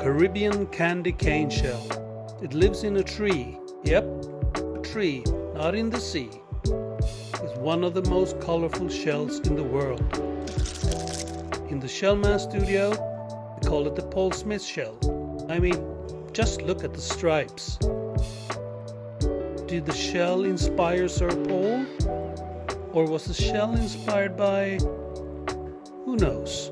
Caribbean candy cane shell. It lives in a tree. Yep, a tree, not in the sea. It's one of the most colorful shells in the world. In the Shellman studio, we call it the Paul Smith shell. I mean, just look at the stripes. Did the shell inspire Sir Paul? Or was the shell inspired by. Who knows?